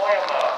Lambo.